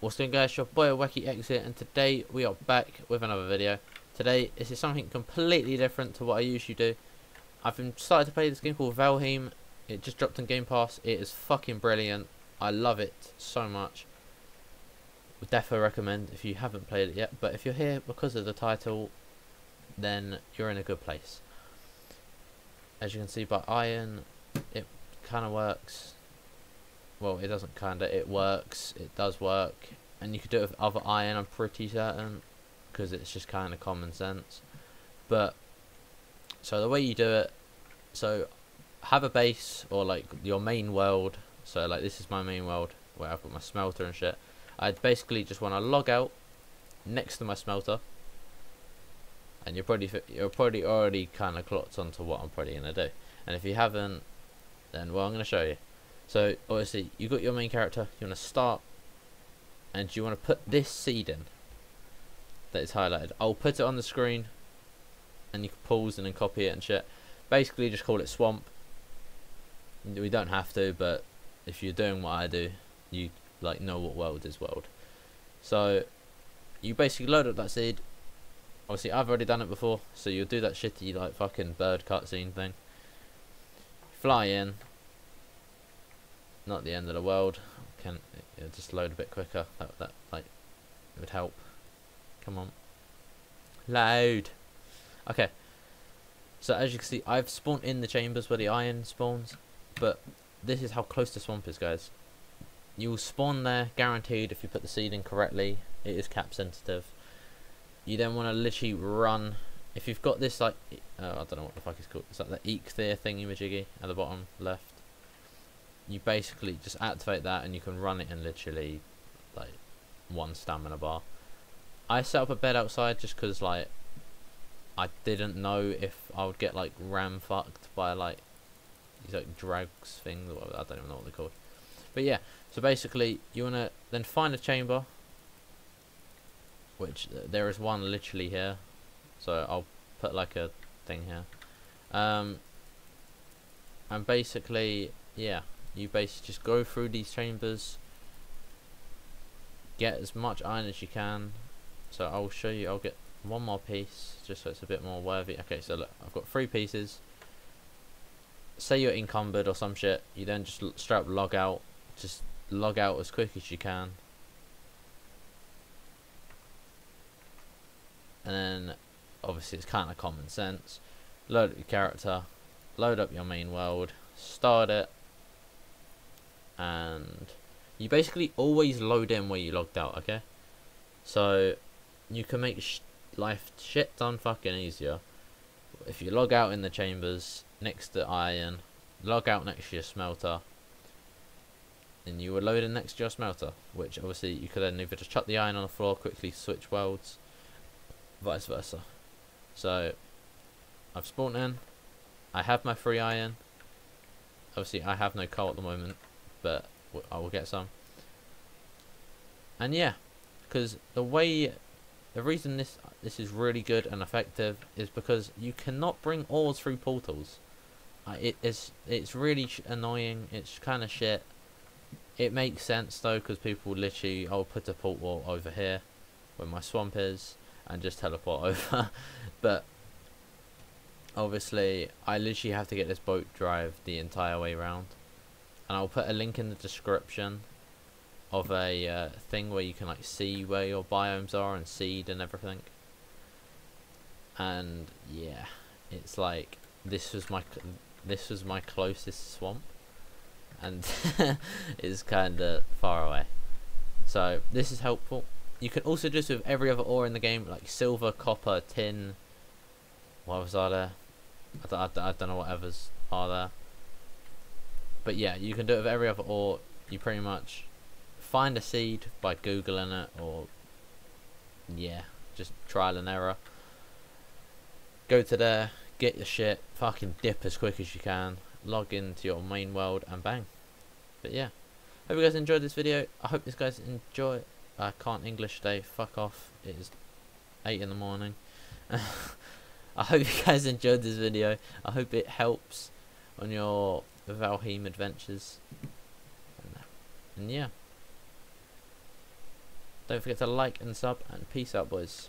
What's going on guys, your boy Wacky Exit and today we are back with another video. Today this is something completely different to what I usually do. I've been started to play this game called Valheim. It just dropped on Game Pass. It is fucking brilliant. I love it so much. Would definitely recommend if you haven't played it yet. But if you're here because of the title, then you're in a good place. As you can see by Iron, it kind of works well it doesn't kinda it works it does work and you could do it with other iron I'm pretty certain because it's just kind of common sense. But so the way you do it so have a base or like your main world so like this is my main world where I've got my smelter and shit. I basically just want to log out next to my smelter and you're probably you're probably already kind of clocked onto what I'm probably gonna do. And if you haven't then well I'm gonna show you so obviously you've got your main character, you want to start and you want to put this seed in that is highlighted. I'll put it on the screen and you can pause and then copy it and shit. Basically just call it swamp. We don't have to but if you're doing what I do you like know what world is world. So you basically load up that seed. Obviously I've already done it before so you'll do that shitty like fucking bird cutscene thing. Fly in, not the end of the world. Can it just load a bit quicker? That that like it would help. Come on, load. Okay. So as you can see, I've spawned in the chambers where the iron spawns, but this is how close the swamp is, guys. You will spawn there, guaranteed, if you put the seed in correctly. It is cap sensitive. You then want to literally run. If you've got this, like, uh, I don't know what the fuck it's called. It's like the Eikthyr thingy majiggy at the bottom left you basically just activate that and you can run it in literally like one stamina bar. I set up a bed outside just because like I didn't know if I would get like ram fucked by like these like drags things. I don't even know what they're called. But yeah, so basically you wanna then find a chamber, which uh, there is one literally here. So I'll put like a thing here. Um, and basically, yeah, you basically just go through these chambers get as much iron as you can. So I'll show you I'll get one more piece just so it's a bit more worthy. Okay so look I've got three pieces. Say you're encumbered or some shit you then just straight up log out. Just log out as quick as you can. And then obviously it's kind of common sense. Load up your character. Load up your main world. Start it and you basically always load in where you logged out, okay? So you can make sh life shit done fucking easier. If you log out in the chambers next to iron, log out next to your smelter, and you were loading next to your smelter, which obviously you could then either just chuck the iron on the floor, quickly switch worlds, vice versa. So I've spawned in, I have my free iron, obviously I have no coal at the moment, but I will get some. And yeah, because the way, the reason this this is really good and effective is because you cannot bring ores through portals. Uh, it is it's really annoying. It's kind of shit. It makes sense though because people literally I'll put a portal over here where my swamp is and just teleport over. but obviously I literally have to get this boat drive the entire way around and I'll put a link in the description of a uh, thing where you can like see where your biomes are and seed and everything. And yeah it's like this was my this was my closest swamp. And it's kind of far away. So this is helpful. You can also just with every other ore in the game like silver copper tin. What was there? I don't, I don't know what others are there but yeah, you can do it with every other ore. You pretty much find a seed by googling it or yeah, just trial and error. Go to there, get your shit, fucking dip as quick as you can, log into your main world and bang. But yeah. Hope you guys enjoyed this video. I hope this guys enjoy I can't English today, fuck off. It is eight in the morning. I hope you guys enjoyed this video. I hope it helps on your Valheim adventures. And, uh, and yeah. Don't forget to like and sub, and peace out, boys.